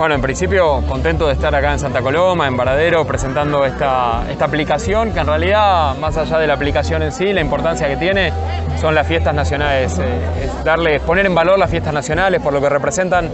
Bueno, en principio contento de estar acá en Santa Coloma, en Varadero, presentando esta, esta aplicación que en realidad, más allá de la aplicación en sí, la importancia que tiene son las fiestas nacionales, eh, es darle, poner en valor las fiestas nacionales por lo que representan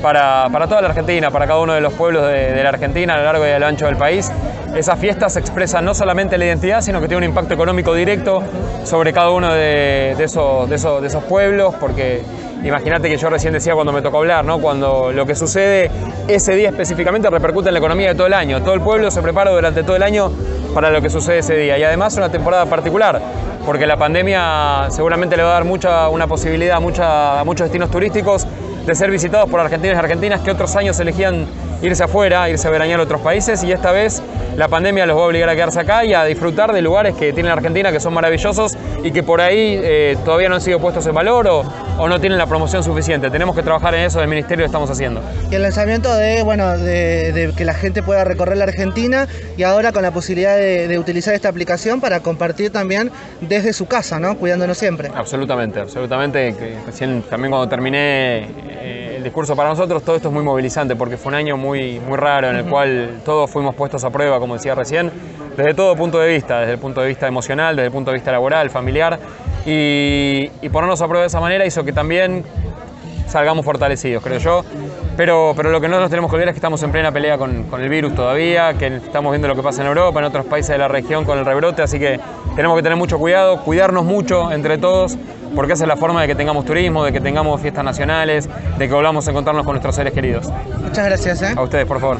para, para toda la Argentina, para cada uno de los pueblos de, de la Argentina a lo largo y a lo ancho del país. Esas fiestas expresan no solamente la identidad, sino que tiene un impacto económico directo sobre cada uno de, de esos, de, esos, de esos pueblos, porque Imagínate que yo recién decía cuando me tocó hablar, ¿no? Cuando lo que sucede ese día específicamente repercute en la economía de todo el año. Todo el pueblo se prepara durante todo el año para lo que sucede ese día. Y además una temporada particular, porque la pandemia seguramente le va a dar mucha, una posibilidad mucha, a muchos destinos turísticos de ser visitados por argentinos y argentinas que otros años elegían irse afuera, irse a veranear a otros países y esta vez la pandemia los va a obligar a quedarse acá y a disfrutar de lugares que tiene la Argentina que son maravillosos y que por ahí eh, todavía no han sido puestos en valor o, o, no tienen la promoción suficiente. Tenemos que trabajar en eso, del Ministerio lo estamos haciendo. Y el lanzamiento de, bueno, de, de que la gente pueda recorrer la Argentina y ahora con la posibilidad de, de, utilizar esta aplicación para compartir también desde su casa, ¿no? Cuidándonos siempre. Absolutamente, absolutamente. Recién también cuando terminé el discurso para nosotros, todo esto es muy movilizante porque fue un año muy, muy raro en el uh -huh. cual todos fuimos puestos a prueba, como decía recién, desde todo punto de vista, desde el punto de vista emocional, desde el punto de vista laboral, familiar, y, y ponernos a prueba de esa manera hizo que también salgamos fortalecidos, creo yo. Pero, pero lo que no nos tenemos que olvidar es que estamos en plena pelea con, con, el virus todavía, que estamos viendo lo que pasa en Europa, en otros países de la región con el rebrote, así que tenemos que tener mucho cuidado, cuidarnos mucho entre todos, porque esa es la forma de que tengamos turismo, de que tengamos fiestas nacionales, de que volvamos a encontrarnos con nuestros seres queridos. Muchas gracias. ¿eh? A ustedes, por favor.